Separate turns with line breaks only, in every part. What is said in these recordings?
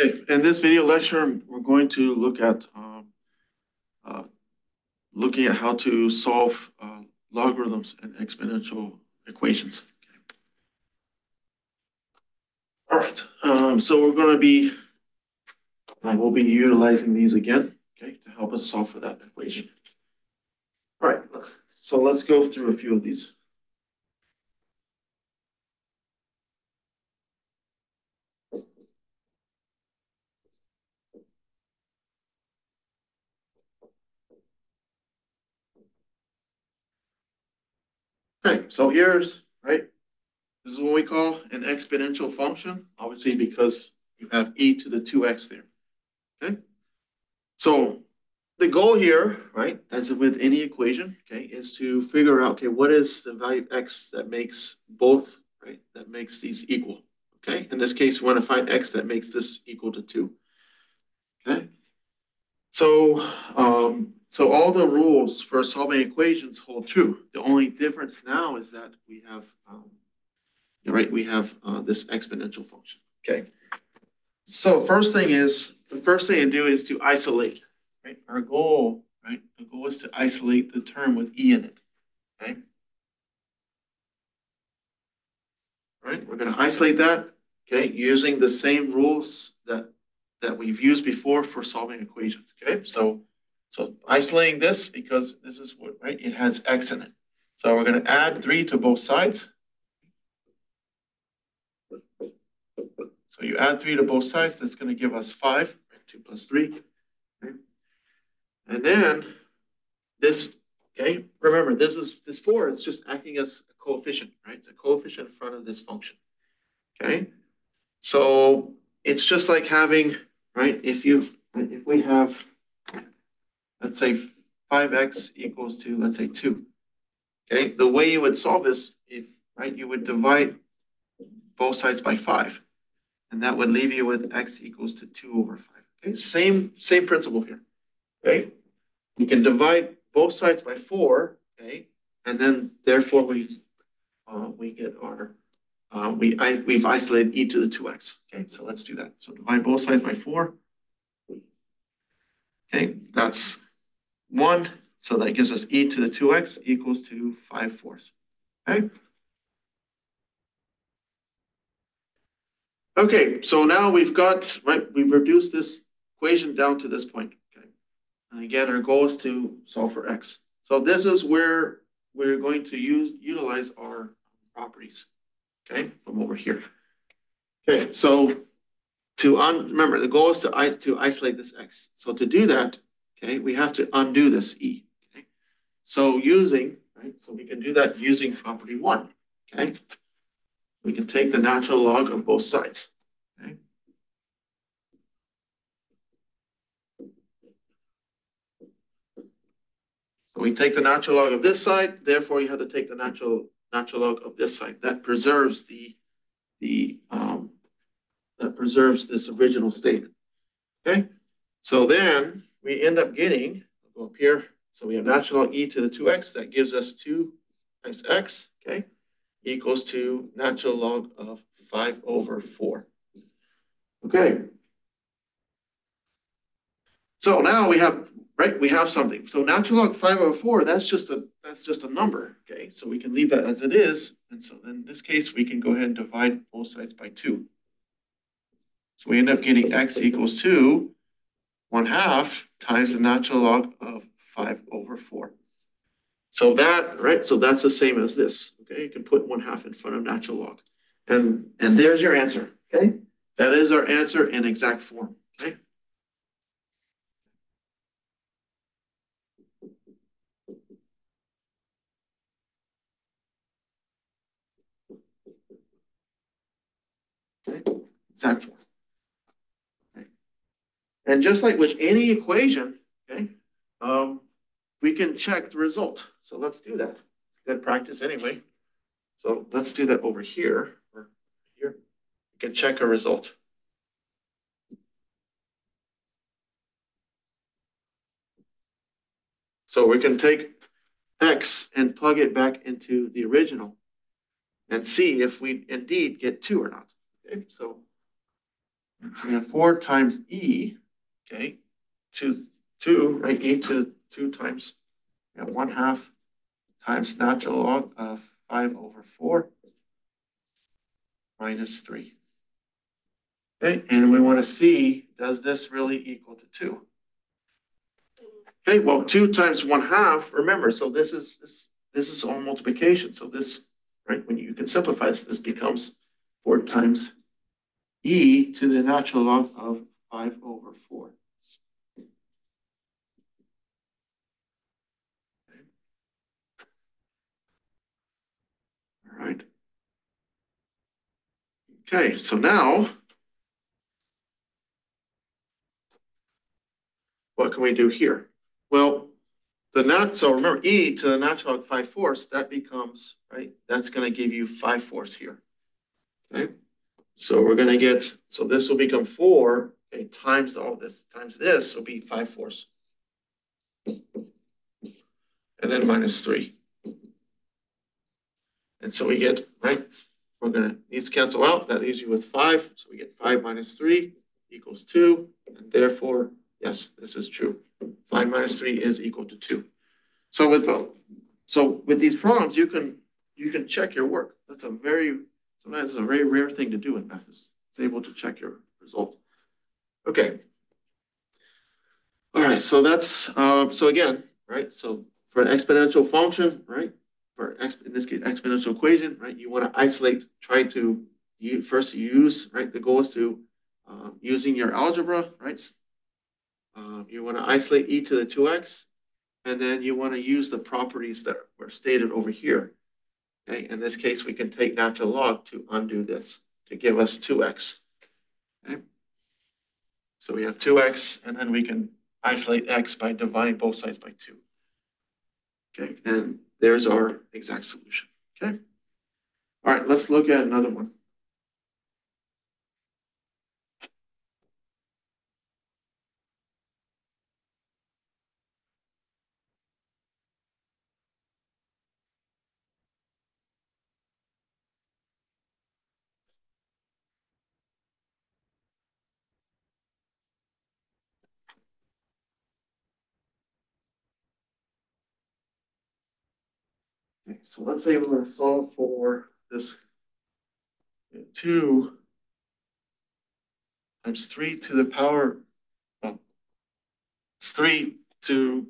Okay, in this video lecture, we're going to look at um, uh, looking at how to solve uh, logarithms and exponential equations. All right, um, so we're going to be, uh, we'll be utilizing these again, okay, to help us solve for that equation. All right, let's, so let's go through a few of these. Okay, so here's, right, this is what we call an exponential function, obviously because you have e to the two x there. Okay, so the goal here, right, as with any equation, okay, is to figure out, okay, what is the value of x that makes both, right, that makes these equal. Okay, in this case, we want to find x that makes this equal to two. Okay, so um, so all the rules for solving equations hold true. The only difference now is that we have, um, right, we have uh, this exponential function, okay? So first thing is, the first thing to do is to isolate, right? Our goal, right, the goal is to isolate the term with e in it, okay? Right, we're gonna isolate that, okay, using the same rules that, that we've used before for solving equations, okay? So so isolating this because this is what, right? It has x in it. So we're going to add 3 to both sides. So you add 3 to both sides, that's going to give us 5, right? 2 plus 3. Okay. And then this, okay, remember, this is this 4 is just acting as a coefficient, right? It's a coefficient in front of this function. Okay. So it's just like having, right, if you, if we have let's say five x equals to, let's say two. Okay, the way you would solve this, if, right, you would divide both sides by five. And that would leave you with x equals to two over five. Okay, same, same principle here. Okay, you can divide both sides by four, okay, and then therefore we, uh, we get our, uh, we, I, we've isolated e to the two x. Okay, so let's do that. So divide both sides by four. Okay, that's one, so that gives us e to the two x equals to five fourths. Okay. Okay, so now we've got, right, we've reduced this equation down to this point. Okay. And again, our goal is to solve for x. So this is where we're going to use utilize our properties. Okay, from over here. Okay, so to un remember the goal is to, to isolate this x. So to do that, okay, we have to undo this E, okay? So using, right, so we can do that using property one, okay? We can take the natural log of both sides, okay? So we take the natural log of this side, therefore you have to take the natural natural log of this side. That preserves the, the um, that preserves this original statement, okay? So then we end up getting, I'll go up here, so we have natural log e to the 2x, that gives us 2 times x, okay, equals to natural log of 5 over 4. Okay. So now we have, right, we have something. So natural log 5 over 4, that's just a that's just a number, okay? So we can leave that as it is. And so in this case, we can go ahead and divide both sides by 2. So we end up getting x equals 2 1 half times the natural log of 5 over 4. So that, right, so that's the same as this, okay? You can put 1 half in front of natural log. And, and there's your answer, okay? That is our answer in exact form, okay? Okay, exact form. And just like with any equation, okay, um, we can check the result. So let's do that. It's good practice anyway. So let's do that over here or here. We can check a result. So we can take x and plug it back into the original and see if we indeed get two or not. Okay, so we have four times E, okay, to two, right, E to two times, have one half times natural log of five over four minus three. Okay, and we want to see, does this really equal to two? Okay, well, two times one half, remember, so this is, this, this is all multiplication, so this, right, when you can simplify this, this becomes four times e to the natural log of five over four. All right. Okay, so now what can we do here? Well, the nat, so remember e to the natural log five fourths, that becomes, right, that's gonna give you five fourths here. Okay, so we're gonna get, so this will become four, okay, times all this, times this will be five fourths. And then minus three. And so we get, right, we're gonna, these cancel out, that leaves you with five, so we get five minus three equals two, and therefore, yes, this is true. Five minus three is equal to two. So with the, so with these problems, you can, you can check your work. That's a very, sometimes it's a very rare thing to do in math, is able to check your result. Okay. All right, so that's, uh, so again, right, so for an exponential function, right, for in this case, exponential equation, right, you want to isolate, try to you first use, right, the goal is to, uh, using your algebra, right, um, you want to isolate e to the 2x, and then you want to use the properties that were stated over here. Okay, in this case, we can take natural log to undo this, to give us 2x. Okay, so we have 2x, and then we can isolate x by dividing both sides by 2. Okay, and there's our exact solution. Okay, all right, let's look at another one. so let's say we're going to solve for this 2 times 3 to the power, it's 3 to,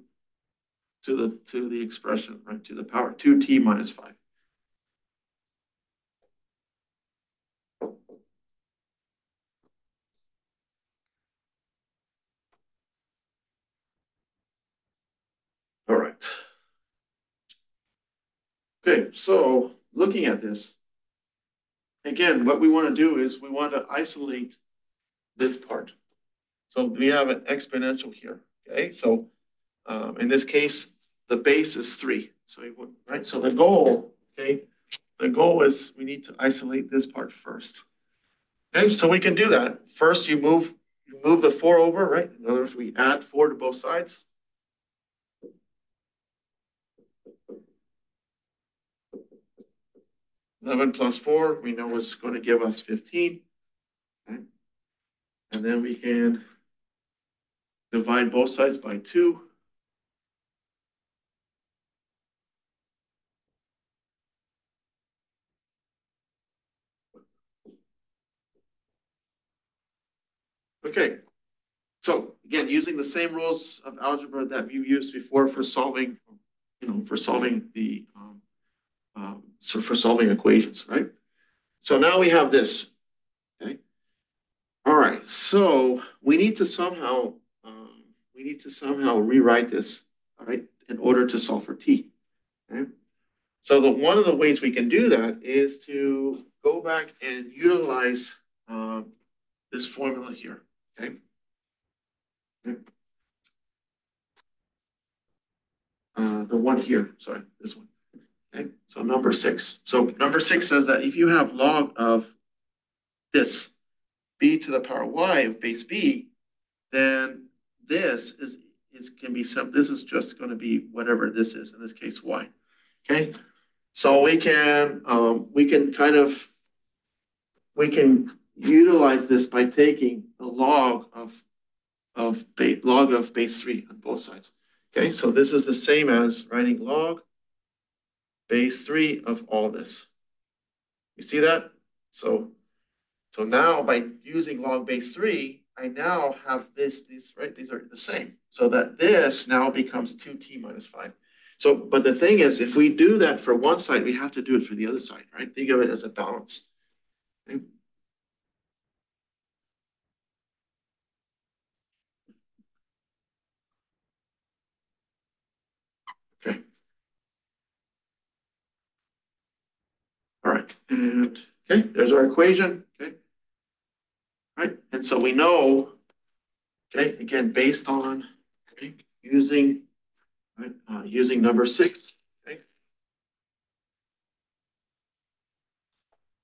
to, the, to the expression, right, to the power 2t minus 5. Okay, so looking at this, again, what we want to do is we want to isolate this part. So we have an exponential here, okay? So um, in this case, the base is three. So would, right, so the goal, okay, the goal is we need to isolate this part first. Okay, so we can do that. First, you move you move the four over, right? In other words, we add four to both sides. Eleven plus four, we know is going to give us fifteen. Okay. And then we can divide both sides by two. Okay, so again, using the same rules of algebra that you used before for solving, you know, for solving the, um, um, so for solving equations, right? So now we have this, okay? All right, so we need to somehow, um, we need to somehow rewrite this, all right, in order to solve for t, okay? So the, one of the ways we can do that is to go back and utilize um, this formula here. Okay. Uh, the one here, sorry, this one. Okay, so number six. So number six says that if you have log of this b to the power y of base b, then this is, is can be some, this is just going to be whatever this is, in this case, y. Okay, so we can, um, we can kind of, we can utilize this by taking the log of, of log of base three on both sides. Okay, so this is the same as writing log base three of all this. You see that? So, so now by using log base three, I now have this, these, right, these are the same. So that this now becomes two t minus five. So, but the thing is, if we do that for one side, we have to do it for the other side, right? Think of it as a balance. Okay. All right, and, okay, there's our equation, okay? Right, and so we know, okay, again, based on, okay, using, right, uh, using number six, okay?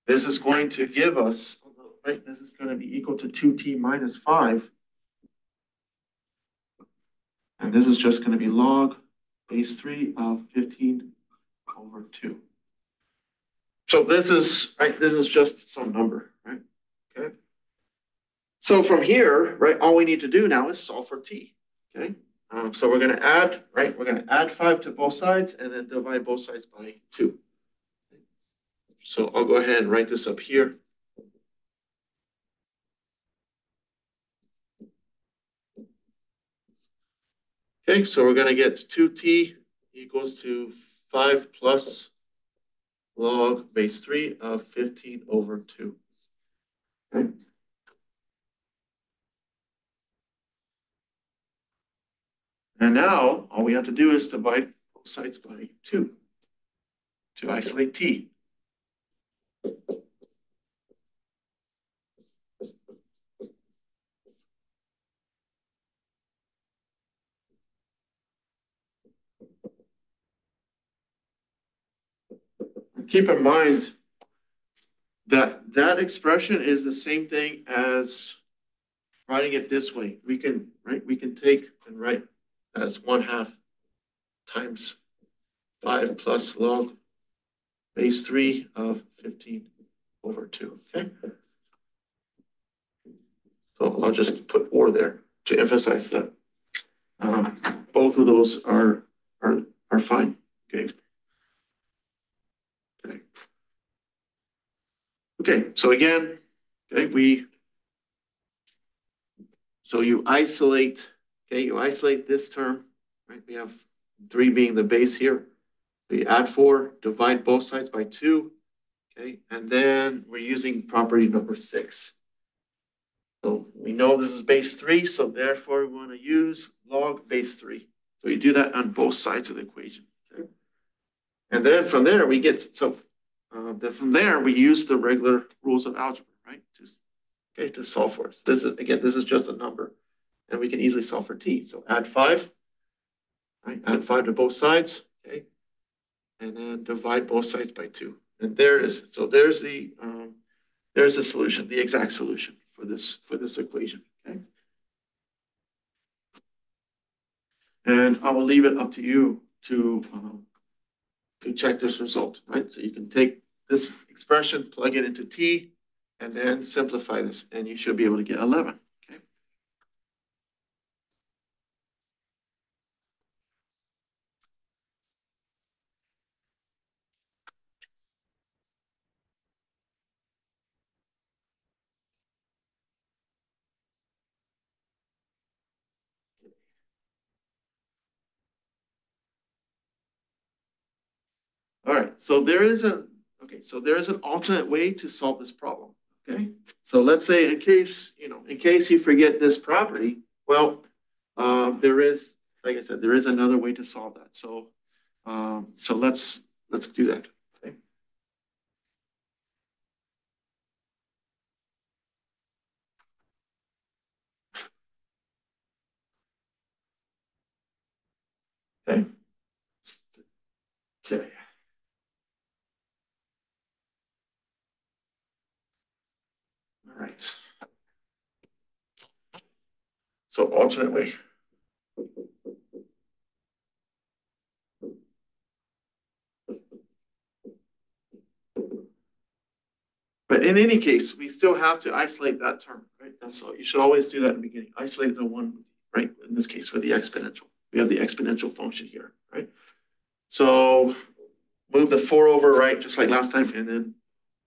This is going to give us, right, this is gonna be equal to two t minus five. And this is just gonna be log base three of fifteen over two. So this is, right, this is just some number, right? Okay. So from here, right, all we need to do now is solve for t, okay? Um, so we're gonna add, right, we're gonna add five to both sides and then divide both sides by two. So I'll go ahead and write this up here. Okay, so we're gonna get two t equals to five plus log base three of fifteen over two. Okay. And now, all we have to do is divide both sides by two to isolate t. Keep in mind that that expression is the same thing as writing it this way. We can, right, we can take and write as one half times five plus log base three of fifteen over two, okay? So I'll just put or there to emphasize that. Um, both of those are, are, are fine, okay? Okay. Okay, so again, okay, we. So you isolate, okay, you isolate this term, right? We have three being the base here. We add four, divide both sides by two, okay? And then we're using property number six. So we know this is base three, so therefore we want to use log base three. So you do that on both sides of the equation, okay? And then from there, we get, so uh, then from there, we use the regular rules of algebra, right? To, okay, to solve for. This is, again, this is just a number. And we can easily solve for t. So add five, right? Add five to both sides, okay? And then divide both sides by two. And there is, so there's the, um, there's the solution, the exact solution for this, for this equation, okay? And I will leave it up to you to, um, to check this result, right? So you can take this expression, plug it into t, and then simplify this, and you should be able to get eleven, okay? All right, so there is a, okay, so there is an alternate way to solve this problem, okay? So let's say in case, you know, in case you forget this property, well, uh, there is, like I said, there is another way to solve that. So, um, so let's, let's do that, okay? Okay. All right. So alternately. But in any case, we still have to isolate that term, right? That's all, you should always do that in the beginning, isolate the one, right? In this case, for the exponential, we have the exponential function here, right? So move the four over, right, just like last time, and then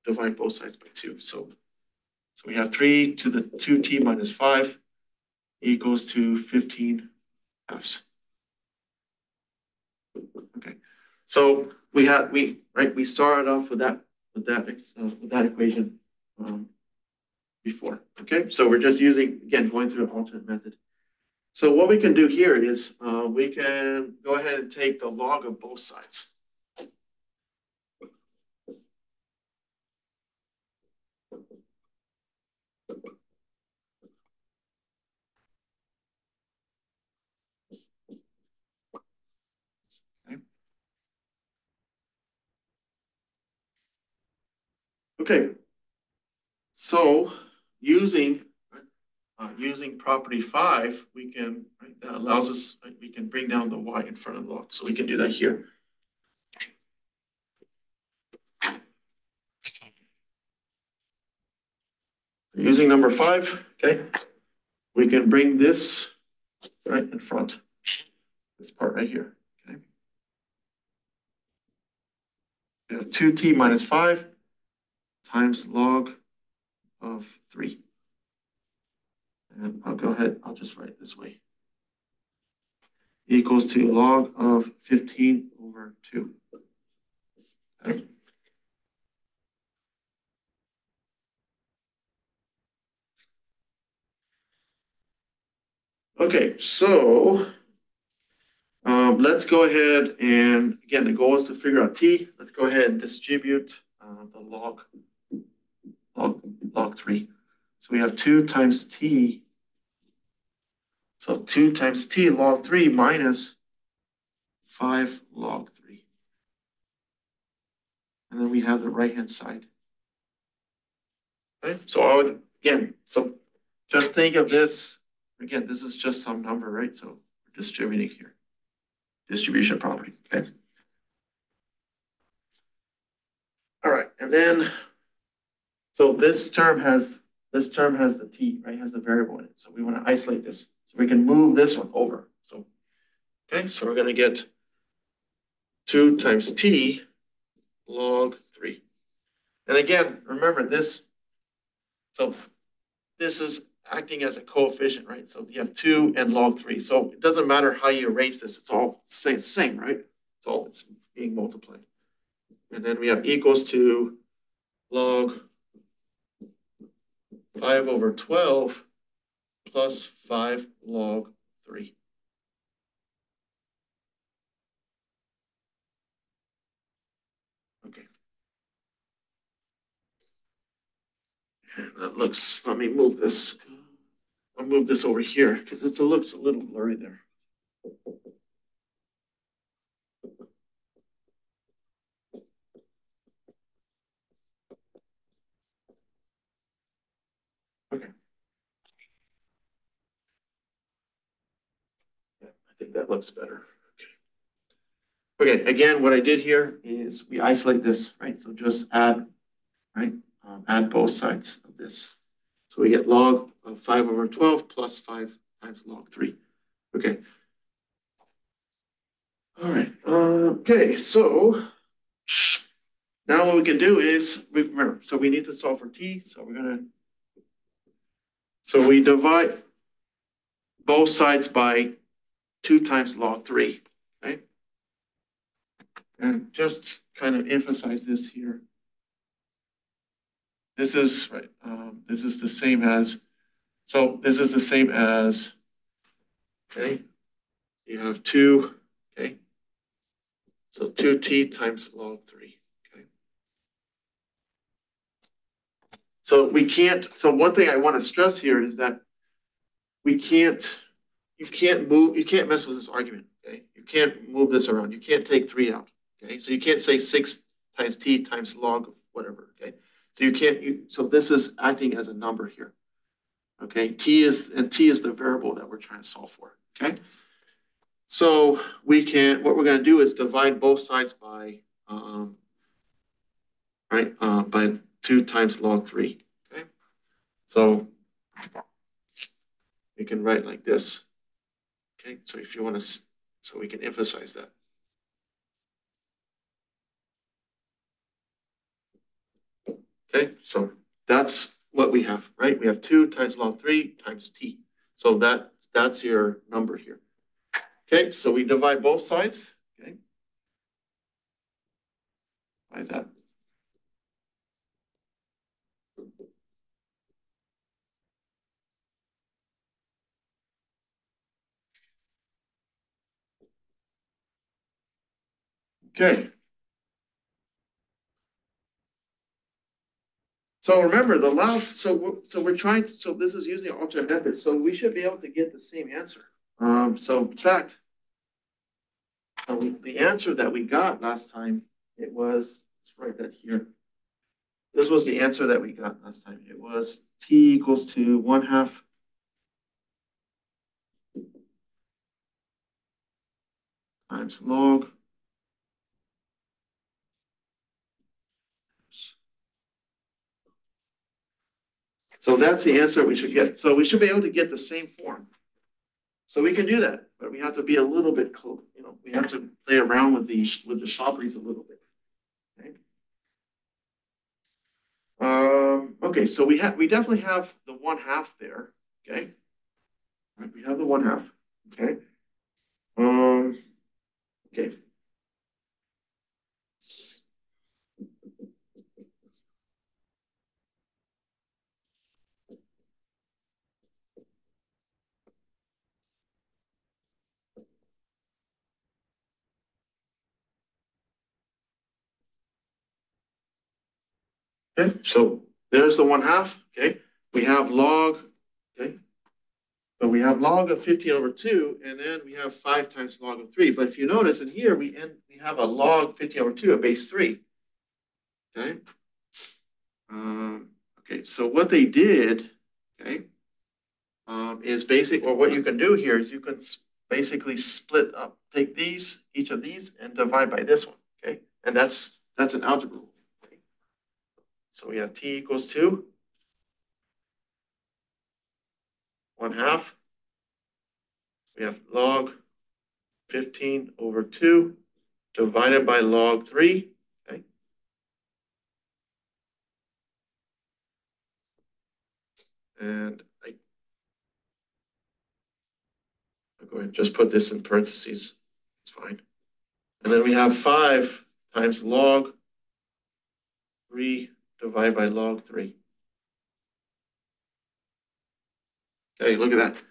divide both sides by two, so. So we have three to the two t minus five equals to fifteen f's. Okay, so we had, we, right, we started off with that, with that, uh, with that equation, um, before, okay? So we're just using, again, going through an alternate method. So what we can do here is, uh, we can go ahead and take the log of both sides. Okay. So using, uh, using property five, we can, right, that allows us, right, we can bring down the y in front of the log, so we can do that here. Using number five, okay, we can bring this right in front, this part right here, okay? We have two t minus five times log of three. And I'll go ahead, I'll just write it this way. Equals to log of fifteen over two. Okay. Okay, so um, let's go ahead and, again, the goal is to figure out t. Let's go ahead and distribute uh, the log log, log three. So we have two times t. So two times t log three minus five log three. And then we have the right-hand side. Okay, so I would, again, so just think of this, again, this is just some number, right? So we're distributing here. Distribution property, okay? All right, and then so this term has, this term has the t, right, has the variable in it. So we want to isolate this. So we can move this one over. So, okay, so we're going to get two times t log three. And again, remember this, so this is acting as a coefficient, right? So you have two and log three. So it doesn't matter how you arrange this, it's all same, same, right? It's all, it's being multiplied. And then we have equals to log five over twelve plus five log three. Okay. And that looks, let me move this. I'll move this over here because it looks a little blurry there. That looks better. Okay. Okay, again, what I did here is we isolate this, right? So just add, right? Um, add both sides of this. So we get log of five over twelve plus five times log three. Okay. All right, uh, okay, so now what we can do is, we remember, so we need to solve for t, so we're gonna so we divide both sides by two times log three, right? And just kind of emphasize this here. This is, right, um, this is the same as, so this is the same as, okay? You have two, okay? So two t times log three, okay? So we can't, so one thing I want to stress here is that we can't, you can't move, you can't mess with this argument, okay? You can't move this around. You can't take three out, okay? So you can't say six times t times log of whatever, okay? So you can't, you, so this is acting as a number here. Okay, t is, and t is the variable that we're trying to solve for, okay? So we can, what we're gonna do is divide both sides by, um, right, uh, by two times log three, okay? So we can write like this. Okay, so if you want to, so we can emphasize that. Okay, so that's what we have, right? We have two times log three times t. So that, that's your number here. Okay, so we divide both sides, okay? By that. Okay. So remember the last, so, so we're trying to, so this is using alternate methods, so we should be able to get the same answer. Um, so in fact, um, the answer that we got last time, it was, let's write that here. This was the answer that we got last time. It was t equals to one half times log So that's the answer we should get. So we should be able to get the same form. So we can do that, but we have to be a little bit close, you know, we have to play around with these, with the Shapley's a little bit. Okay. Um, okay, so we have, we definitely have the one half there, okay? Right, we have the one half, okay? Um, okay. Okay, so there's the one half, okay? We have log, okay? But we have log of fifteen over two, and then we have five times log of three. But if you notice in here, we end, we have a log fifteen over two, a base three. Okay? Um, okay, so what they did, okay, um, is basic, or what you can do here is you can basically split up, take these, each of these, and divide by this one, okay? And that's, that's an algebra rule. So we have t equals two. One half. We have log fifteen over two divided by log three, okay? And I I'll go ahead and just put this in parentheses. It's fine. And then we have five times log three divided by log three. Okay, look at that.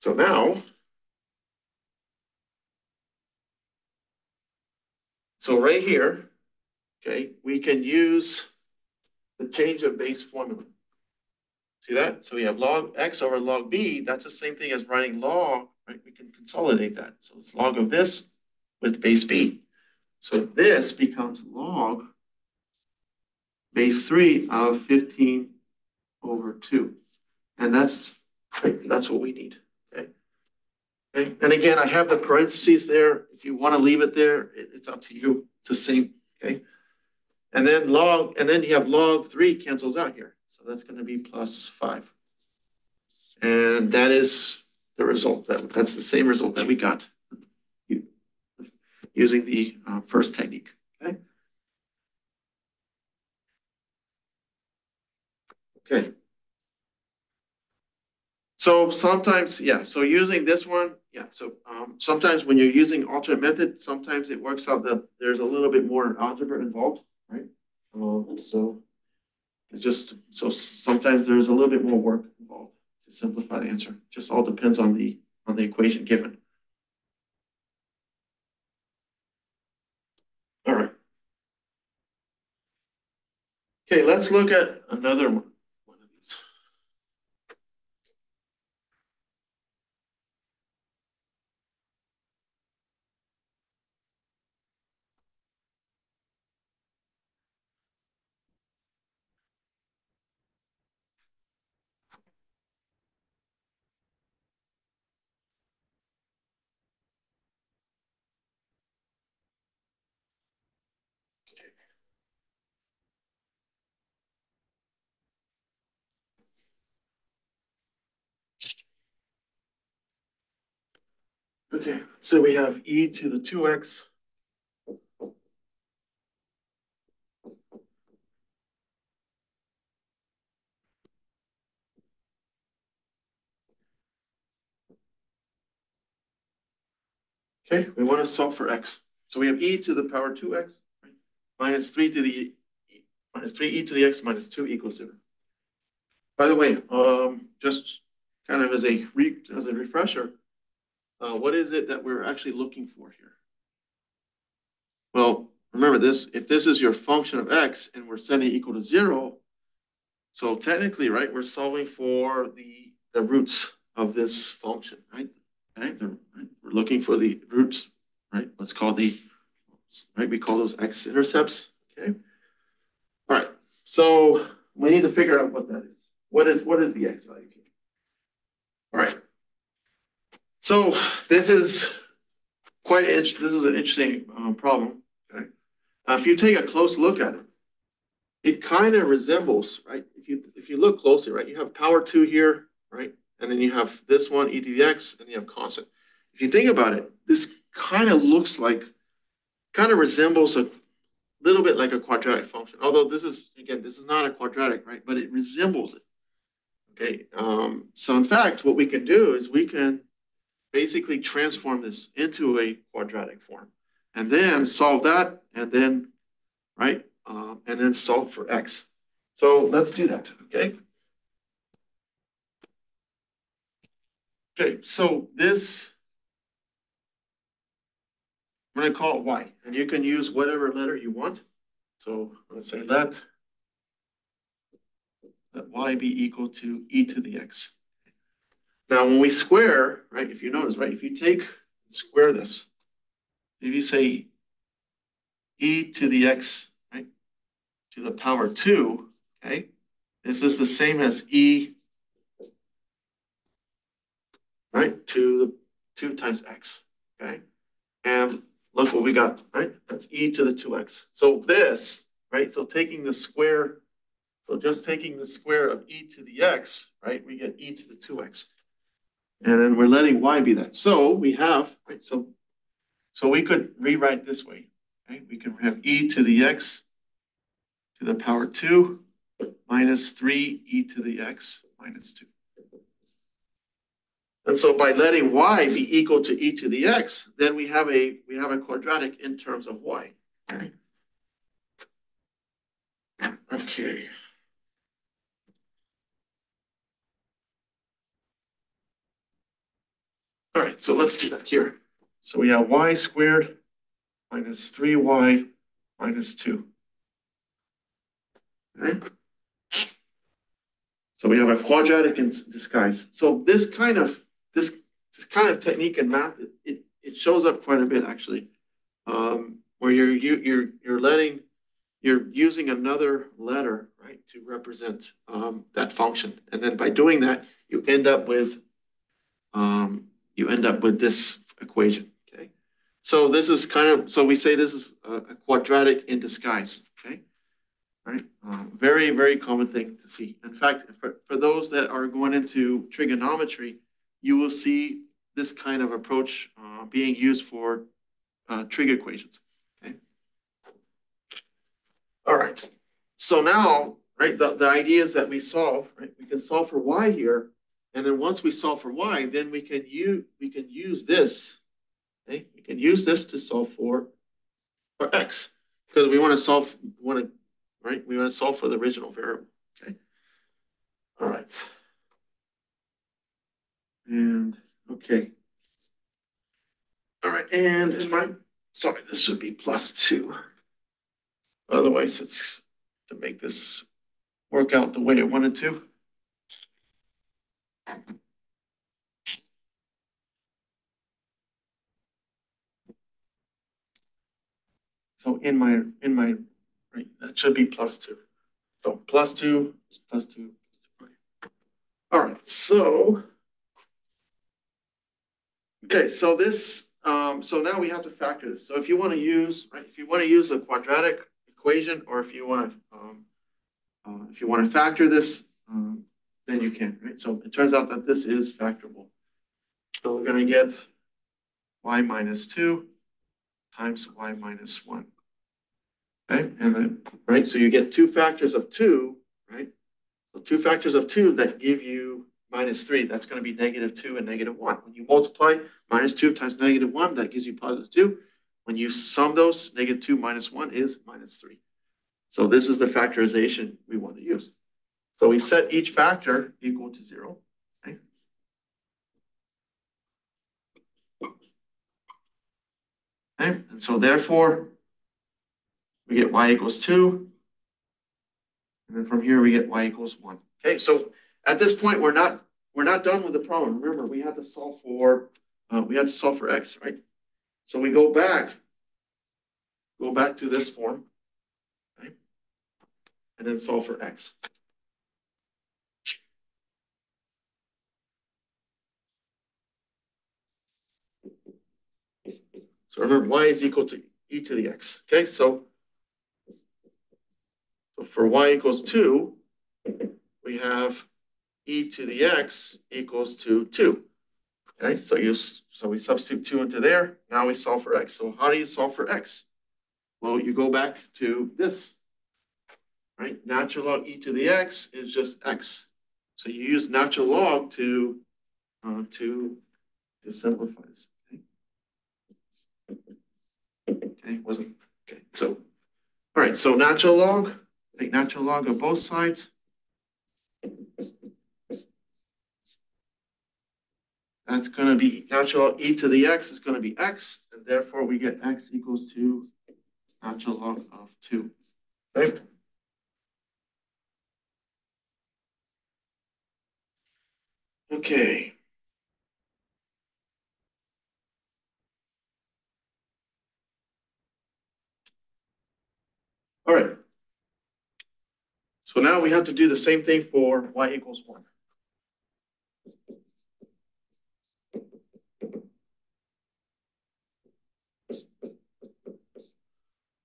So now, so right here, okay, we can use the change of base formula. See that? So we have log x over log b. That's the same thing as writing log, right? We can consolidate that. So it's log of this with base b. So this becomes log base three of fifteen over two. And that's, that's what we need, okay? Okay, and again, I have the parentheses there. If you want to leave it there, it's up to you. It's the same, okay? And then log, and then you have log three cancels out here. So that's going to be plus five. And that is the result. That, that's the same result that we got using the uh, first technique, okay? Okay. So sometimes, yeah, so using this one, yeah, so um, sometimes when you're using alternate method, sometimes it works out that there's a little bit more algebra involved, right? Um, so it just, so sometimes there's a little bit more work involved to simplify the answer. Just all depends on the, on the equation given. All right. Okay, let's look at another one. Okay, so we have e to the two x. Okay, we want to solve for x. So we have e to the power two x minus three to the minus three e to the x minus two equals zero. By the way, um, just kind of as a re, as a refresher, uh, what is it that we're actually looking for here? Well, remember this, if this is your function of x and we're setting it equal to zero, so technically, right, we're solving for the, the roots of this function, right? Okay, the, right? we're looking for the roots, right? Let's call the, right, we call those x-intercepts, okay? All right, so we need to figure out what that is. What is, what is the x value? All right. So this is quite, this is an interesting um, problem? Uh, if you take a close look at it, it kind of resembles, right? If you, if you look closely, right, you have power two here, right? And then you have this one, e to the x, and you have constant. If you think about it, this kind of looks like, kind of resembles a little bit like a quadratic function. Although this is, again, this is not a quadratic, right? But it resembles it. Okay, um, so in fact, what we can do is we can basically transform this into a quadratic form and then solve that and then, right, um, and then solve for x. So let's do that, okay? Okay, so this, I'm to call it y, and you can use whatever letter you want. So let's say let let y be equal to e to the x. Now, when we square, right, if you notice, right, if you take, square this, if you say e to the x, right, to the power two, okay, this is the same as e, right, to the two times x, okay? And look what we got, right? That's e to the two x. So this, right, so taking the square so just taking the square of e to the x, right, we get e to the 2x. And then we're letting y be that. So we have, right, so, so we could rewrite this way, right? We can have e to the x to the power 2 minus 3 e to the x minus 2. And so by letting y be equal to e to the x, then we have a we have a quadratic in terms of y. Okay. All right, so let's do that here. So we have y squared minus three y minus two. Okay. So we have a quadratic in disguise. So this kind of this this kind of technique in math it it, it shows up quite a bit actually, um, where you're you, you're you're letting you're using another letter right to represent um, that function, and then by doing that you end up with um, you end up with this equation, okay? So this is kind of, so we say this is a, a quadratic in disguise, okay? Right? Um, very, very common thing to see. In fact, for, for those that are going into trigonometry, you will see this kind of approach uh, being used for uh, trig equations, okay? All right, so now, right, the, the idea is that we solve, right? We can solve for y here and then once we solve for y, then we can use we can use this. Okay, we can use this to solve for for x because we want to solve want to right. We want to solve for the original variable. Okay. All right. And okay. All right, and my sorry, this should be plus two. Otherwise, it's to make this work out the way I wanted to. So in my, in my, right, that should be plus two. So plus two, plus two. All right, so. Okay, so this, um, so now we have to factor this. So if you want to use, right, if you want to use the quadratic equation, or if you want to, um, uh, if you want to factor this, um, then you can, right? So it turns out that this is factorable. So we're gonna get y minus two times y minus one. Okay, and then, right, so you get two factors of two, right? So two factors of two that give you minus three, that's gonna be negative two and negative one. When you multiply minus two times negative one, that gives you positive two. When you sum those, negative two minus one is minus three. So this is the factorization we want to use. So we set each factor equal to zero. Okay. Okay, and so therefore, we get y equals two. And then from here, we get y equals one. Okay, so at this point, we're not, we're not done with the problem. Remember, we had to solve for, uh, we had to solve for x, right? So we go back, go back to this form, right? And then solve for x. So remember, y is equal to e to the x, okay? So, so for y equals two, we have e to the x equals to two. Okay, so you, so we substitute two into there, now we solve for x. So how do you solve for x? Well, you go back to this. Right, natural log e to the x is just x. So you use natural log to, uh, to, to simplify this. Okay, wasn't, okay, so, all right, so natural log, take natural log of both sides. That's gonna be natural log e to the x is gonna be x, and therefore we get x equals to natural log of two, right? Okay. All right. So now we have to do the same thing for y equals one.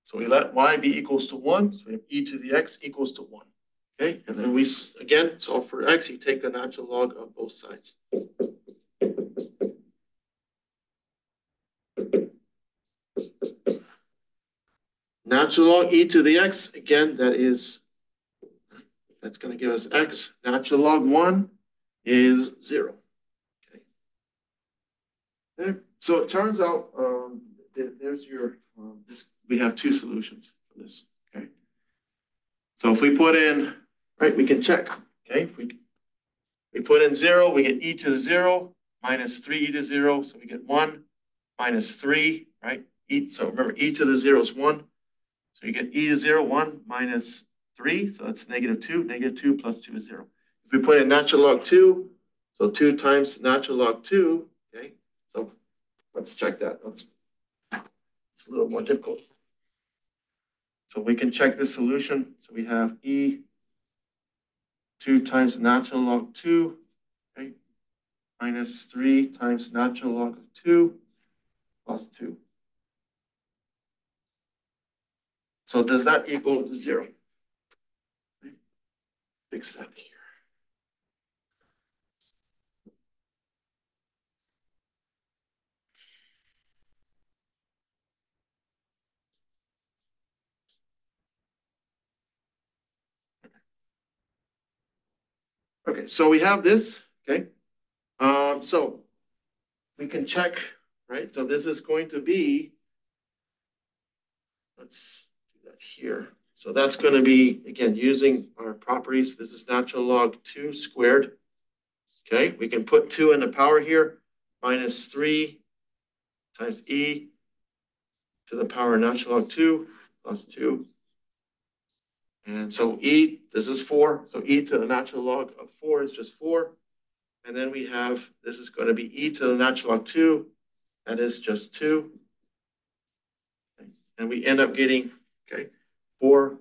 So we let y be equals to one, so we have e to the x equals to one. Okay, and then we, again, solve for x, you take the natural log of both sides. Natural log e to the x, again, that is, that's gonna give us x. Natural log one is zero. Okay. okay. So it turns out, um, there, there's your, um, this, we have two solutions for this, okay? So if we put in, right, we can check, okay? If we, we put in zero, we get e to the zero, minus three e to zero, so we get one, minus three, right? E, so remember, e to the zero is one. So you get e to zero, one minus three, so that's negative two. Negative two plus two is zero. If we put in natural log two, so two times natural log two, okay? So let's check that. Let's, it's a little more difficult. So we can check the solution. So we have e two times natural log two, okay? Minus three times natural log of two plus two. So does that equal zero? Fix that here. Okay, so we have this, okay? Um, so we can check, right? So this is going to be, let's here. So that's going to be, again, using our properties. This is natural log 2 squared. Okay, we can put 2 in the power here. Minus 3 times e to the power natural log 2 plus 2. And so e, this is 4. So e to the natural log of 4 is just 4. And then we have, this is going to be e to the natural log 2. That is just 2. Okay. And we end up getting Okay, four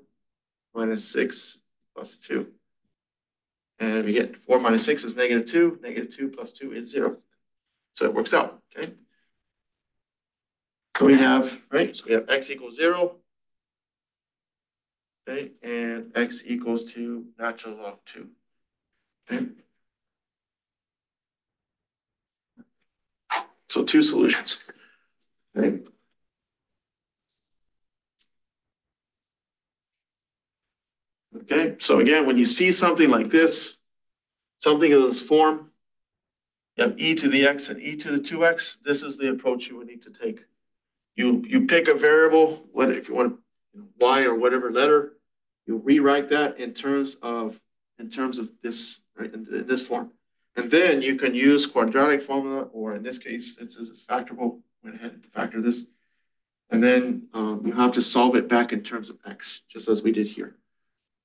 minus six plus two. And we get four minus six is negative two, negative two plus two is zero. So it works out, okay? So we have, right, so we have x equals zero. Okay, and x equals to natural log two. Okay. So two solutions. Okay. Okay, so again, when you see something like this, something in this form, you have e to the x and e to the two x, this is the approach you would need to take. You, you pick a variable, what if you want, y or whatever letter, you rewrite that in terms of, in terms of this, right, in, in this form. And then you can use quadratic formula, or in this case, since this is factorable, went ahead and factor this. And then um, you have to solve it back in terms of x, just as we did here.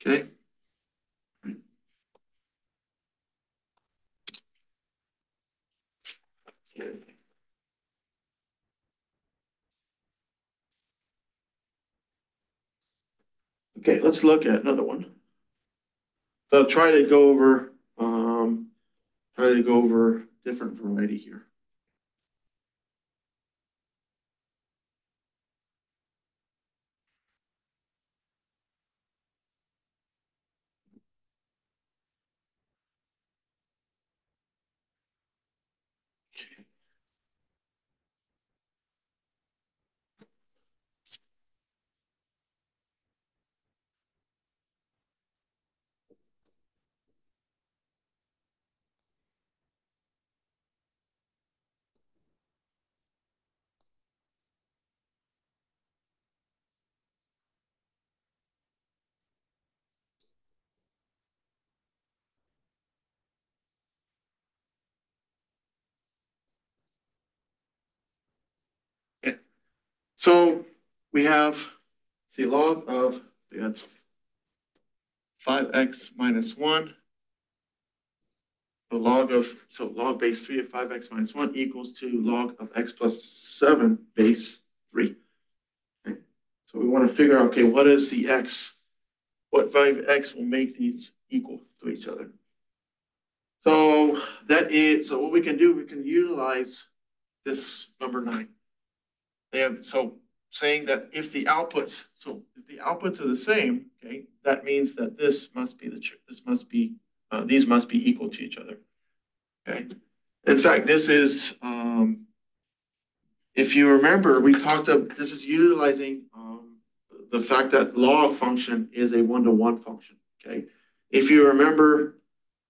Okay? Okay, let's look at another one. So I'll try to go over, um, try to go over different variety here. So we have, see log of, that's five x minus one. The log of, so log base three of five x minus one equals to log of x plus seven base three. Okay, so we want to figure out, okay, what is the x? What of x will make these equal to each other? So that is, so what we can do, we can utilize this number nine. They have, so saying that if the outputs, so if the outputs are the same, okay, that means that this must be the, this must be, uh, these must be equal to each other. Okay. In fact, this is, um, if you remember, we talked of, this is utilizing, um, the fact that log function is a one-to-one function, okay? If you remember,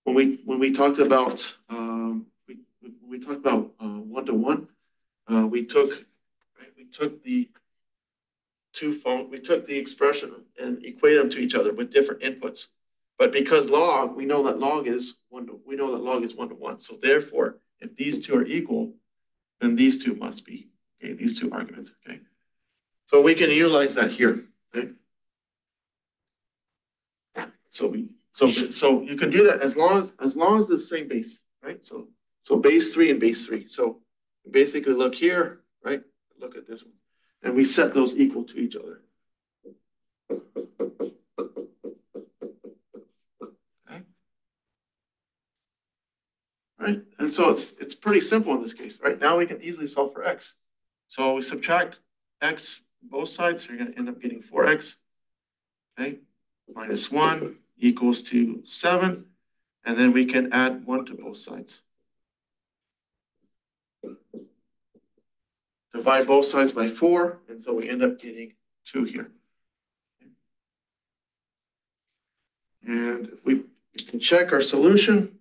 when we, when we talked about, um, we, we talked about, uh, one-to-one, uh, we took took the two phone, we took the expression and equated them to each other with different inputs. But because log, we know that log is one to, we know that log is one to one. So therefore, if these two are equal, then these two must be, okay, these two arguments, okay? So we can utilize that here, okay? So we, so, so you can do that as long as, as long as the same base, right? So, so base three and base three. So basically look here, right? Look at this one. And we set those equal to each other. Right, and so it's it's pretty simple in this case, right? Now we can easily solve for x. So we subtract x both sides, so you're gonna end up getting four x. Okay, minus one equals to seven, and then we can add one to both sides. Divide both sides by four, and so we end up getting two here. And if we, can check our solution?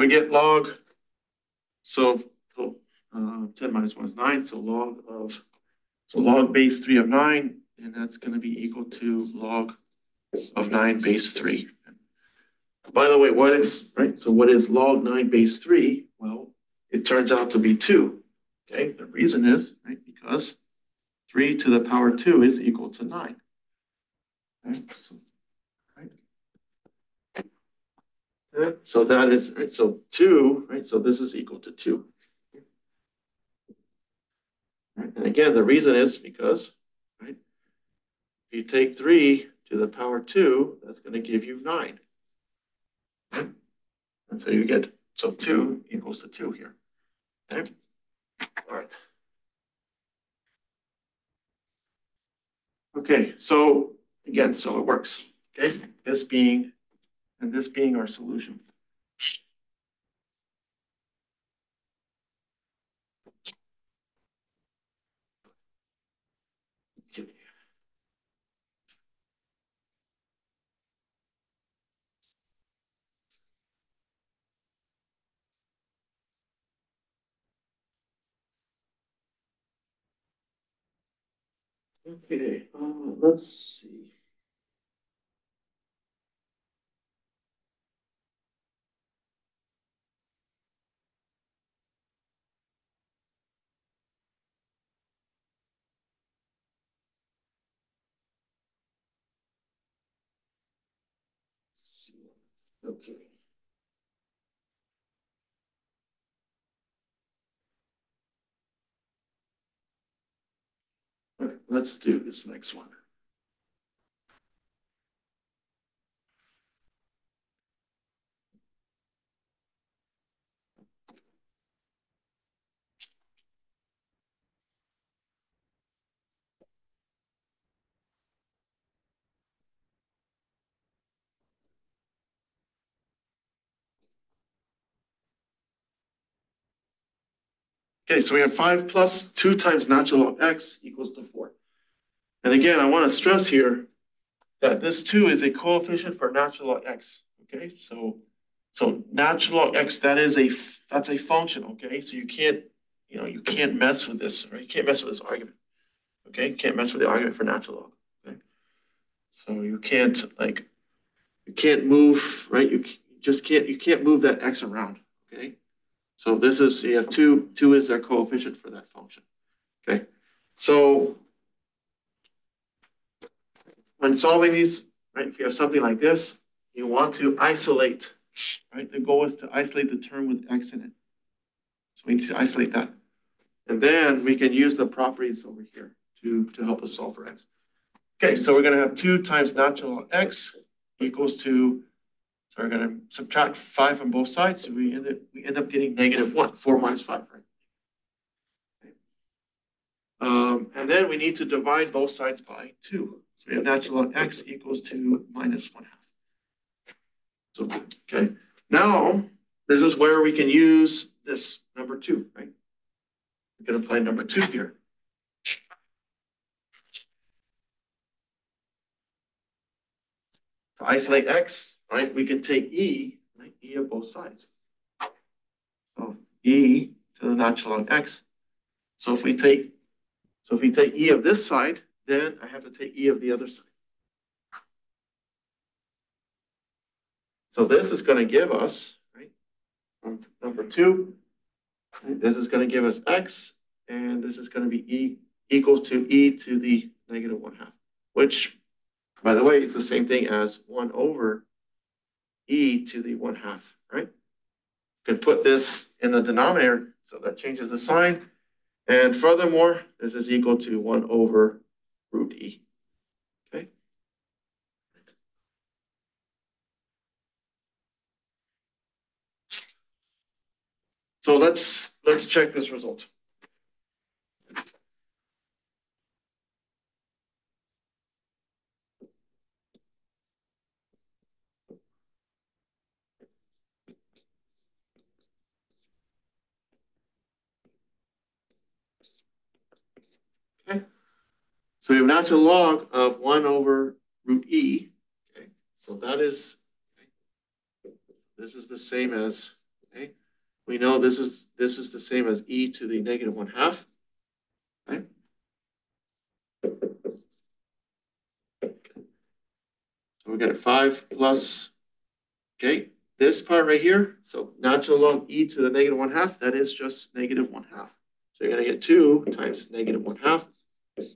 We get log, so, so uh, 10 minus 1 is 9, so log of, so log base 3 of 9, and that's going to be equal to log of 9 base 3. By the way, what is, right, so what is log 9 base 3? Well, it turns out to be 2. Okay, the reason is, right, because 3 to the power 2 is equal to 9. Okay, so So that is, right, so two, right, so this is equal to two. Right, and again, the reason is because, right, If you take three to the power two, that's gonna give you nine. And so you get, so two equals to two here. Okay? All right. Okay, so again, so it works, okay? This being, and this being our solution. Okay. Uh, let's see. Okay. Let's do this next one. Okay, so we have five plus two times natural log x equals to four. And again, I want to stress here that this two is a coefficient for natural log x, okay? So, so natural log x, that is a that's a function, okay? So you can't, you know, you can't mess with this, right? You can't mess with this argument, okay? You can't mess with the argument for natural log, okay? So you can't, like, you can't move, right? You just can't, you can't move that x around, okay? So this is, you have two, two is their coefficient for that function. Okay, so when solving these, right, if you have something like this, you want to isolate, right? The goal is to isolate the term with x in it. So we need to isolate that. And then we can use the properties over here to, to help us solve for x. Okay, so we're gonna have two times natural x equals to we're gonna subtract five from both sides, so we end up, we end up getting negative one, four minus five, right? Okay. Um, and then we need to divide both sides by two. So we have natural log x equals to minus one half. So, okay, now, this is where we can use this number two, right? We can apply number two here. To isolate x, right, we can take e, e of both sides. So e to the natural log x. So if we take, so if we take e of this side, then I have to take e of the other side. So this is gonna give us, right, um, number two, this is gonna give us x, and this is gonna be e equal to e to the negative one half, which, by the way, is the same thing as one over e to the one half, right? You Can put this in the denominator, so that changes the sign. And furthermore, this is equal to one over root e. Okay? So let's, let's check this result. So we have natural log of one over root e. Okay, so that is, this is the same as, okay, we know this is, this is the same as e to the negative one half. Okay. So we got a five plus, okay, this part right here, so natural log e to the negative one half, that is just negative one half. So you're gonna get two times negative one half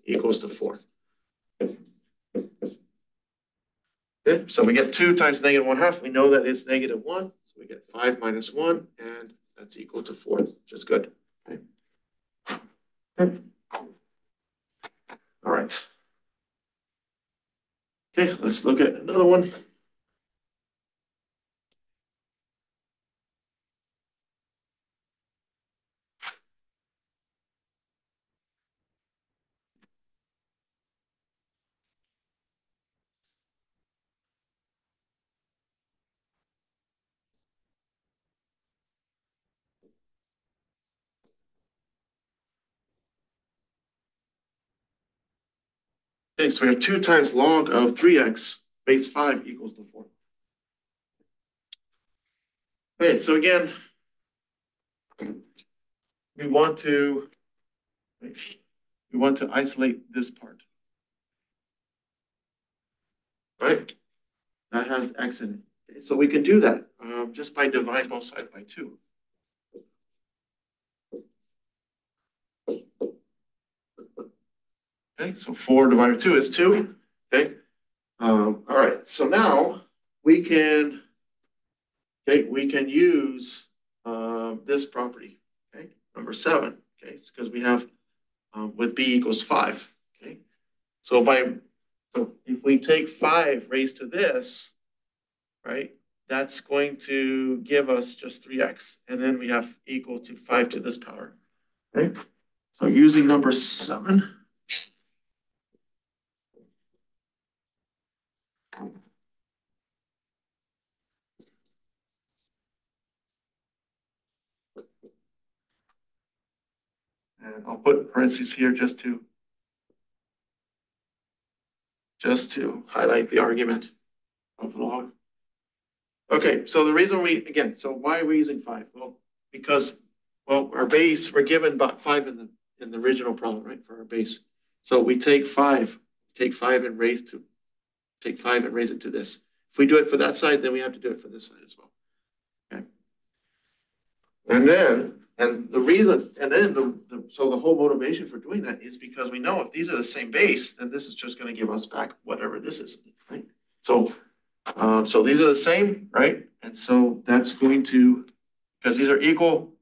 equals to four. Okay, so we get two times negative one half, we know that it's negative one, so we get five minus one, and that's equal to four, which is good. Okay. All right. Okay, let's look at another one. Okay, so we have two times log of three x base five equals to four. Okay, so again, we want to, we want to isolate this part. Right? That has x in it. So we can do that, um, just by dividing both sides by two. Okay, so four divided by two is two, okay? Um, all right, so now we can, okay, we can use, uh, this property, okay? Number seven, okay, because we have, um, with b equals five, okay? So by, so if we take five raised to this, right? That's going to give us just three x, and then we have equal to five to this power, okay? So using number seven. And I'll put parentheses here just to just to highlight the argument of log. Okay, so the reason we, again, so why are we using five? Well, because, well, our base, we're given about five in the, in the original problem, right, for our base. So we take five, take five and raise to, take five and raise it to this. If we do it for that side, then we have to do it for this side as well. Okay. And then, and the reason, and then the, the, so the whole motivation for doing that is because we know if these are the same base, then this is just gonna give us back whatever this is, right? So, um, so these are the same, right? And so that's going to, because these are equal,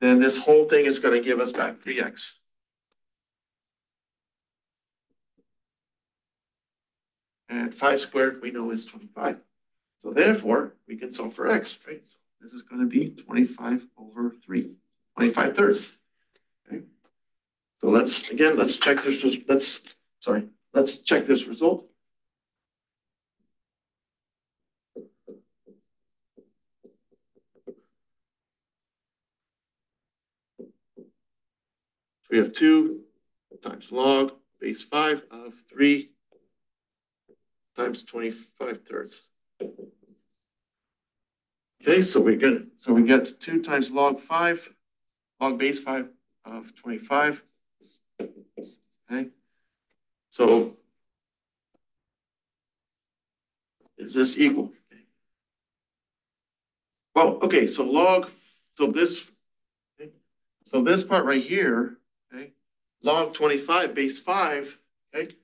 then this whole thing is gonna give us back three x. And five squared, we know is twenty-five. So therefore, we can solve for x, right? So this is gonna be twenty-five over three, 25 thirds. Okay. So let's, again, let's check this, let's, sorry, let's check this result. We have two times log base five of three times twenty-five thirds. Okay, so we get, so we get two times log five, log base five of twenty-five. Okay, so is this equal? Well, okay, so log, so this, okay, so this part right here, okay, log twenty-five base five, okay,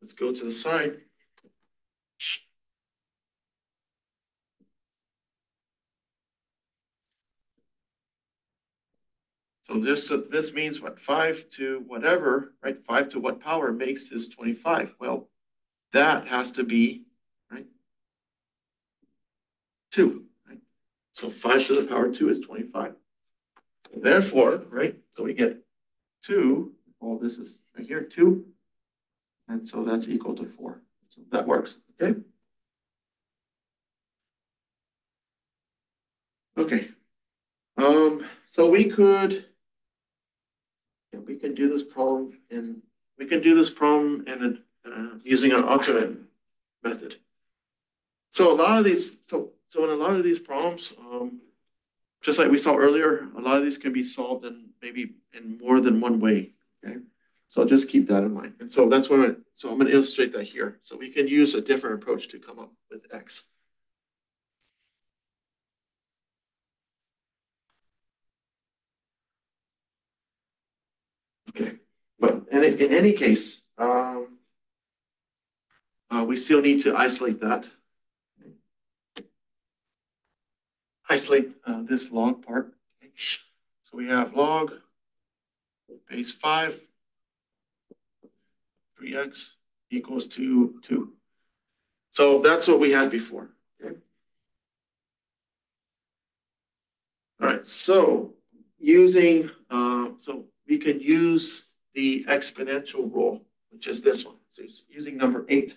let's go to the side. So this, this means what, five to whatever, right, five to what power makes this twenty-five? Well, that has to be, right? Two, right? So five to the power two is twenty-five. Therefore, right, so we get two, all this is right here, two. And so that's equal to four. So that works, okay? Okay. Um, so we could. We can do this problem in, we can do this problem in a, uh, using an alternate method. So a lot of these, so, so in a lot of these problems, um, just like we saw earlier, a lot of these can be solved in maybe in more than one way, okay? So just keep that in mind. And so that's what I, so I'm gonna illustrate that here. So we can use a different approach to come up with X. Okay, but in, in any case, um, uh, we still need to isolate that. Isolate, uh, this log part. So we have log base five, three x equals to two. So that's what we had before. okay? All right, so using, uh, so we can use the exponential rule, which is this one. So it's using number eight.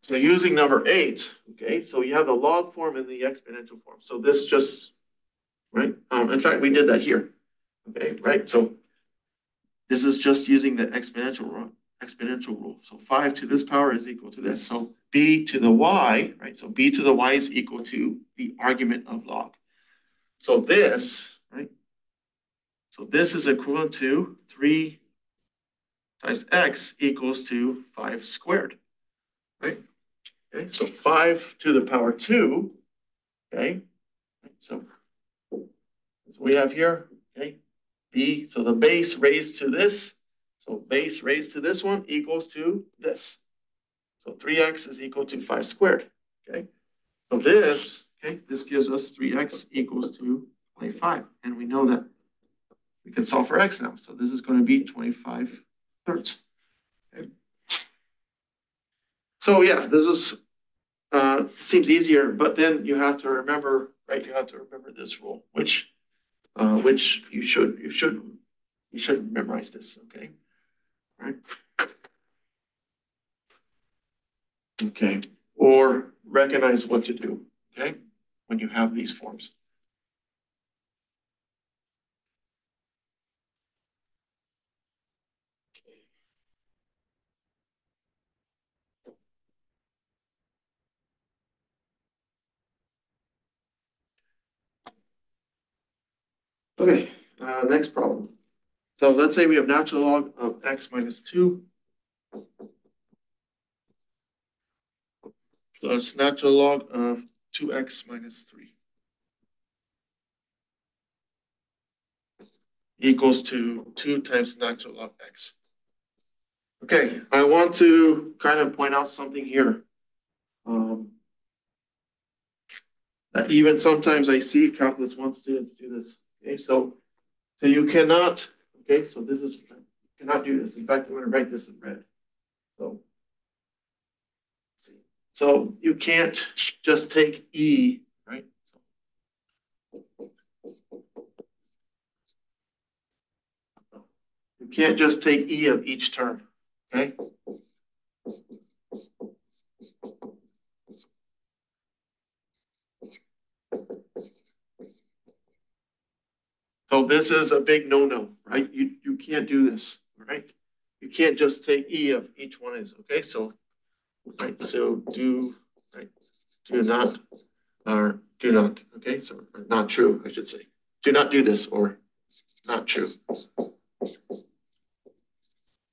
So using number eight, okay, so you have the log form and the exponential form. So this just, right? Um, in fact, we did that here. Okay, right? So this is just using the exponential rule, exponential rule. So five to this power is equal to this. So b to the y, right? So b to the y is equal to the argument of log. So this, right? So this is equivalent to three times x equals to five squared, right? Okay, so five to the power two, okay? So so we have here, okay? B, so the base raised to this, so base raised to this one equals to this. So three x is equal to five squared, okay? So this, okay, this gives us three x equals to twenty-five, and we know that we can solve for x now, so this is gonna be twenty-five thirds. okay? So yeah, this is, uh, seems easier, but then you have to remember, right, you have to remember this rule, which uh, which you should, you should, you should memorize this, okay? Right? Okay, or recognize what to do, okay? When you have these forms. Okay, uh, next problem. So let's say we have natural log of x minus two. Plus natural log of two x minus three. Equals to two times natural log x. Okay, I want to kind of point out something here. Um. That even sometimes I see calculus one students do this. Okay, so, so you cannot, okay, so this is, cannot do this. In fact, I'm gonna write this in red. So. see. So you can't just take E, right? You can't just take E of each term, okay? So this is a big no-no, right? You, you can't do this, right? You can't just take E of each one is, okay? So, right, so do, right, do not, or do not, okay? So, not true, I should say. Do not do this or not true.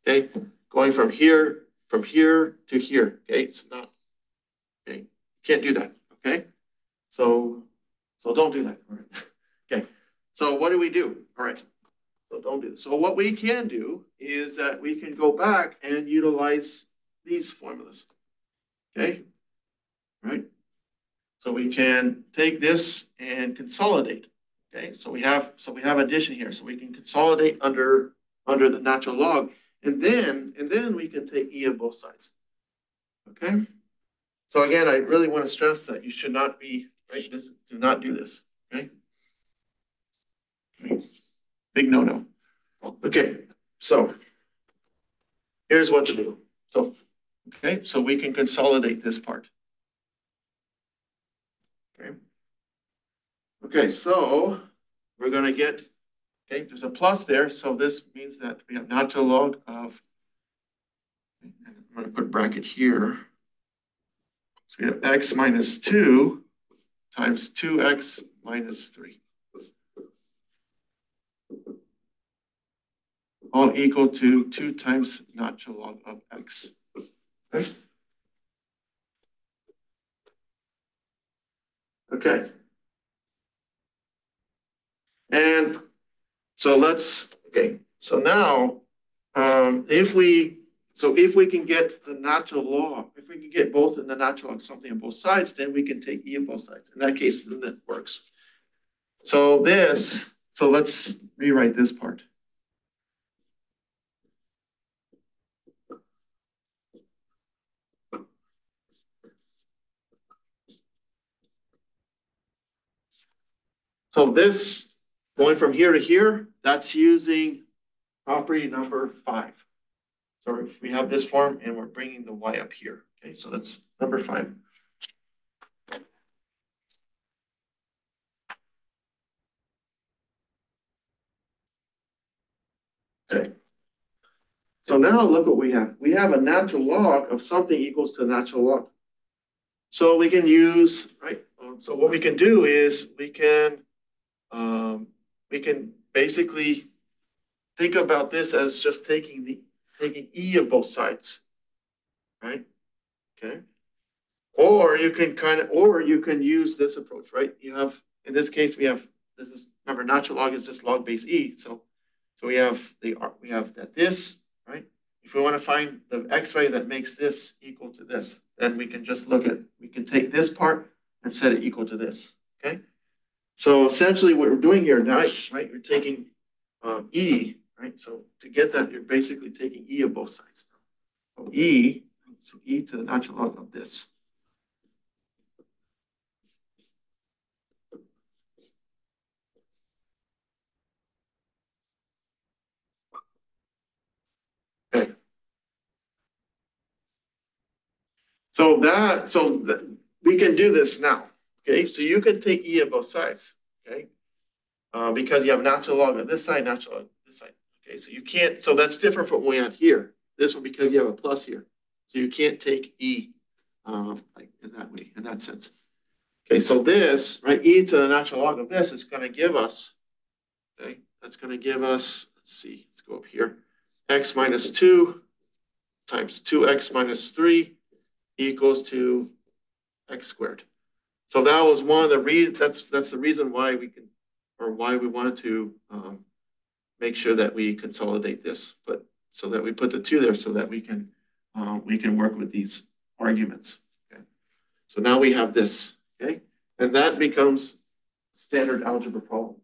Okay, going from here, from here to here, okay? It's not, okay? Can't do that, okay? So, so don't do that, all right? Okay. So what do we do? All right. So don't do this. So what we can do is that we can go back and utilize these formulas. Okay? Right? So we can take this and consolidate. Okay? So we have so we have addition here. So we can consolidate under under the natural log. And then and then we can take E of both sides. Okay? So again, I really want to stress that you should not be right. This do not do this. Okay? Big no-no. Okay, so here's what to do. So, okay, so we can consolidate this part. Okay. Okay, so we're gonna get, okay, there's a plus there, so this means that we have natural log of, and I'm gonna put bracket here. So we have x minus two times two x minus three. All equal to two times natural log of x. Okay. Okay. And so let's, okay, so now, um, if we, so if we can get the natural log, if we can get both in the natural log something on both sides, then we can take e on both sides. In that case, then that works. So this, so let's rewrite this part. So this, going from here to here, that's using property number five. So we have this form and we're bringing the y up here. Okay, so that's number five. Okay. So now look what we have. We have a natural log of something equals to natural log. So we can use, right? Um, so what we can do is we can, um, we can basically think about this as just taking the, taking E of both sides, right? Okay. Or you can kind of, or you can use this approach, right? You have, in this case, we have, this is, remember, natural log is just log base E. So, so we have the, we have that this, right? If we want to find the x value that makes this equal to this, then we can just look at, we can take this part and set it equal to this, okay? So essentially what we're doing here now, right, you're taking um, E, right? So to get that, you're basically taking E of both sides. So E, so E to the natural log of this. Okay. So that, so that, we can do this now, okay? So you can take E of both sides, okay? Uh, because you have natural log of this side, natural log this side. Okay, so you can't, so that's different from what we had here. This one because you have a plus here. So you can't take E um, like in that way, in that sense. Okay, so this, right, E to the natural log of this is gonna give us, okay, that's gonna give us, let's see, let's go up here, x minus two times two x minus three equals to x squared. So that was one of the reasons, that's, that's the reason why we can, or why we wanted to um, make sure that we consolidate this, but so that we put the two there so that we can, uh, we can work with these arguments. Okay. So now we have this, okay? And that becomes standard algebra problem.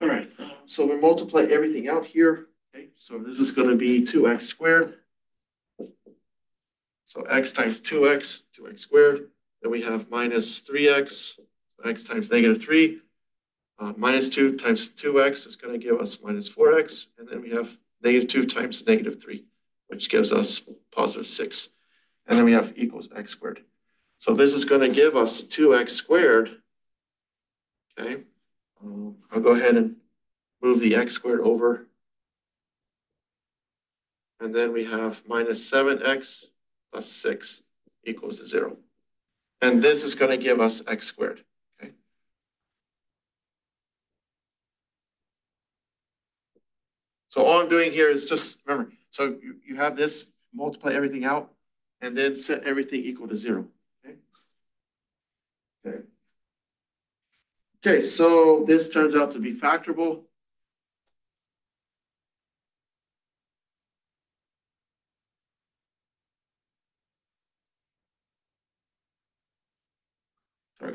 All right, so we multiply everything out here. Okay, so this is going to be 2x squared so x times two x, two x squared. Then we have minus three x, so x times negative three. Uh, minus two times two x is going to give us minus four x. And then we have negative two times negative three, which gives us positive six. And then we have equals x squared. So this is going to give us two x squared. Okay, um, I'll go ahead and move the x squared over. And then we have minus seven x plus six equals to zero. And this is going to give us x squared, okay? So all I'm doing here is just, remember, so you, you have this, multiply everything out, and then set everything equal to zero, okay? Okay. Okay, so this turns out to be factorable.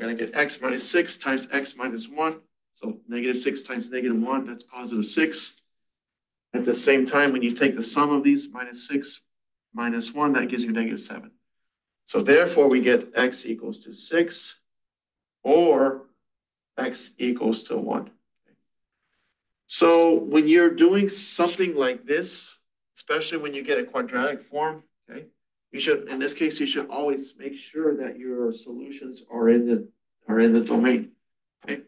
Going to get x minus 6 times x minus 1. So negative 6 times negative 1, that's positive 6. At the same time, when you take the sum of these, minus 6 minus 1, that gives you negative 7. So therefore, we get x equals to 6 or x equals to 1. So when you're doing something like this, especially when you get a quadratic form, okay, you should, in this case, you should always make sure that your solutions are in the, are in the domain, okay?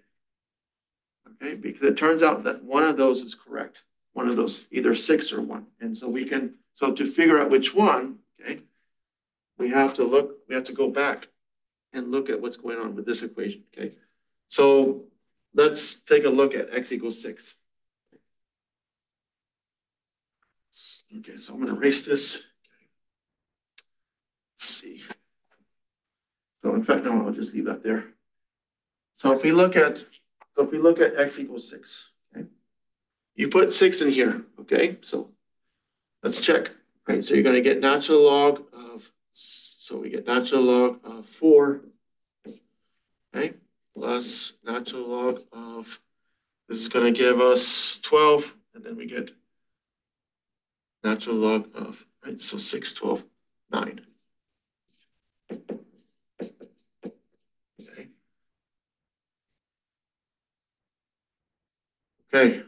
Okay, because it turns out that one of those is correct. One of those, either six or one. And so we can, so to figure out which one, okay, we have to look, we have to go back and look at what's going on with this equation, okay? So let's take a look at x equals six. Okay, so I'm gonna erase this. Let's see. So in fact, no, I'll just leave that there. So if we look at, so if we look at x equals six, okay? You put six in here, okay? So let's check, right? So you're gonna get natural log of, so we get natural log of four, okay? Plus natural log of, this is gonna give us twelve, and then we get natural log of, right? So six, twelve, nine. Okay.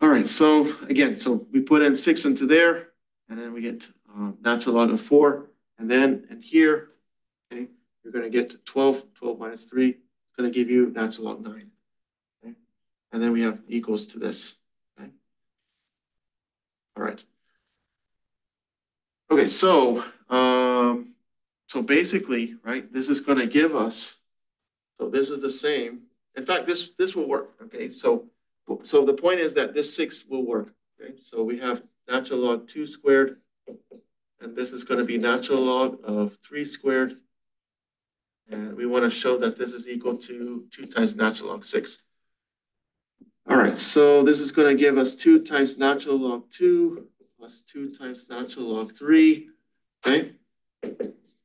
All right, so again, so we put in six into there, and then we get um, natural log of four, and then in here, okay, you're gonna get 12. 12 minus three, it's gonna give you natural log nine. Okay, and then we have equals to this. Okay. All right. Okay, so um, so basically, right, this is gonna give us, so this is the same. In fact, this, this will work, okay? So, so the point is that this six will work, okay? So we have natural log two squared. And this is gonna be natural log of three squared. And we wanna show that this is equal to two times natural log six. All right, so this is gonna give us two times natural log two plus two times natural log three, okay?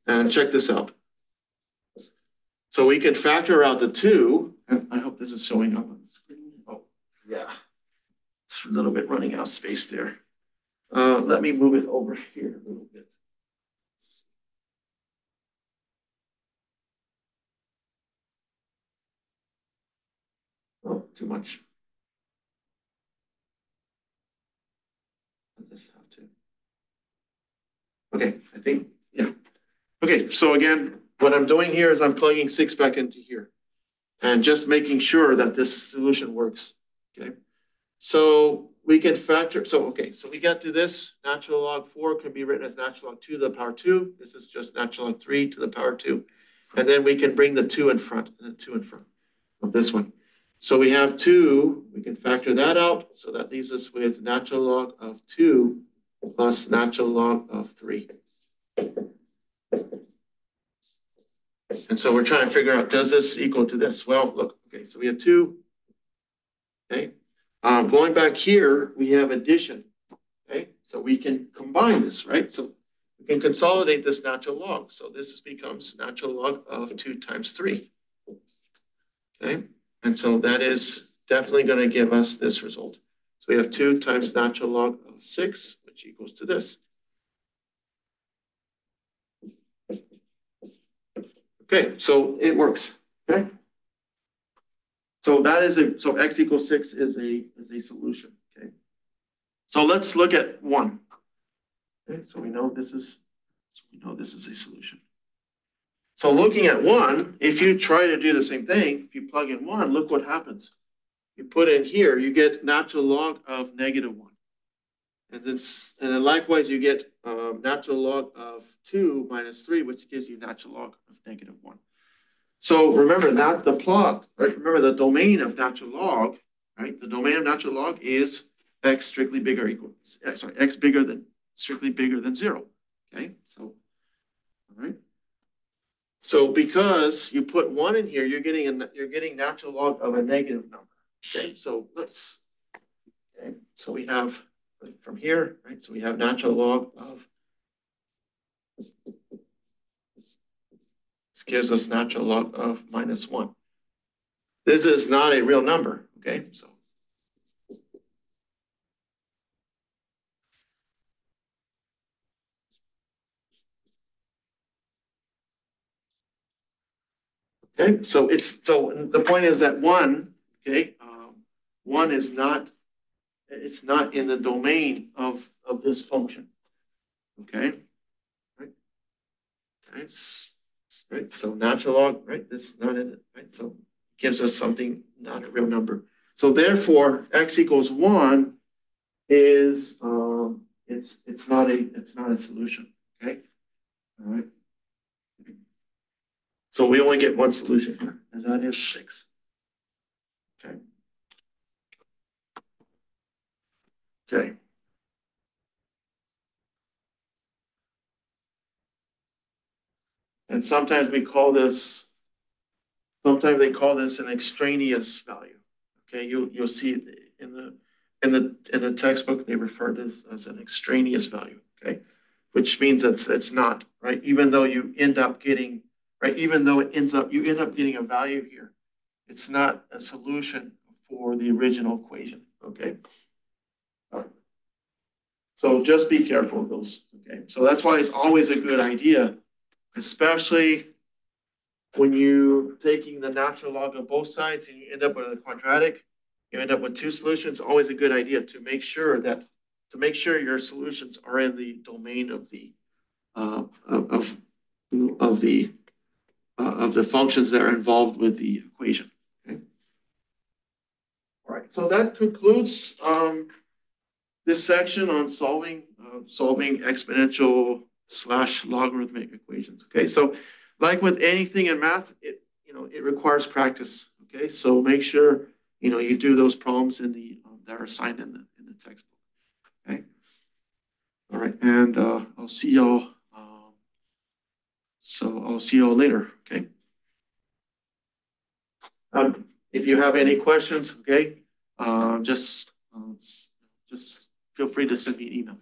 And check this out. So we can factor out the two, and I hope this is showing up on the screen. Oh, yeah. It's a little bit running out of space there. Uh, let me move it over here a little bit. Oh, too much. I just have to. Okay, I think, yeah. Okay, so again, what I'm doing here is I'm plugging six back into here. And just making sure that this solution works, okay? So we can factor, so, okay, so we get to this, natural log four can be written as natural log two to the power two. This is just natural log three to the power two. And then we can bring the two in front and the two in front of this one. So we have two, we can factor that out, so that leaves us with natural log of two plus natural log of three. And so we're trying to figure out, does this equal to this? Well, look, okay, so we have two. Okay, um, going back here, we have addition. Okay, so we can combine this, right? So we can consolidate this natural log. So this becomes natural log of two times three. Okay, and so that is definitely gonna give us this result. So we have two times natural log of six, which equals to this. Okay, so it works, okay? So that is a, so x equals six is a, is a solution, okay? So let's look at one. Okay, so we know this is, so we know this is a solution. So looking at one, if you try to do the same thing, if you plug in one, look what happens. You put in here, you get natural log of negative one. And then, and then likewise, you get um, natural log of two minus three, which gives you natural log of negative one. So remember that the plot, right? Remember the domain of natural log, right? The domain of natural log is x strictly bigger equal, eh, sorry, x bigger than, strictly bigger than zero. Okay, so, all right. So because you put one in here, you're getting a, you're getting natural log of a negative number. Okay, so let's, okay, so we have from here, right? So we have natural log of. This gives us natural log of minus one. This is not a real number, okay, so. Okay, so it's, so the point is that one, okay, um, one is not, it's not in the domain of, of this function. Okay? Right? Okay, right, so natural log, right, this is not in it, right, so gives us something, not a real number. So therefore, x equals one is, um, it's, it's not a, it's not a solution, okay? All right. So we only get one solution and that is six. Okay. Okay. And sometimes we call this, sometimes they call this an extraneous value. Okay, you, you'll see in the, in the, in the textbook, they refer to this as an extraneous value, okay? Which means it's, it's not, right? Even though you end up getting, right, even though it ends up, you end up getting a value here. It's not a solution for the original equation, okay? So just be careful of those, okay? So that's why it's always a good idea, especially when you're taking the natural log of both sides and you end up with a quadratic, you end up with two solutions, always a good idea to make sure that, to make sure your solutions are in the domain of the, uh, of, of the, uh, of the functions that are involved with the equation, okay? All right, so that concludes, um, this section on solving, uh, solving exponential slash logarithmic equations, okay? So like with anything in math, it, you know, it requires practice, okay? So make sure, you know, you do those problems in the, um, that are assigned in the, in the textbook, okay? All right, and, uh, I'll see y'all, um, so I'll see y'all later, okay? Um, if you have any questions, okay, uh, just, um, just feel free to send me an email.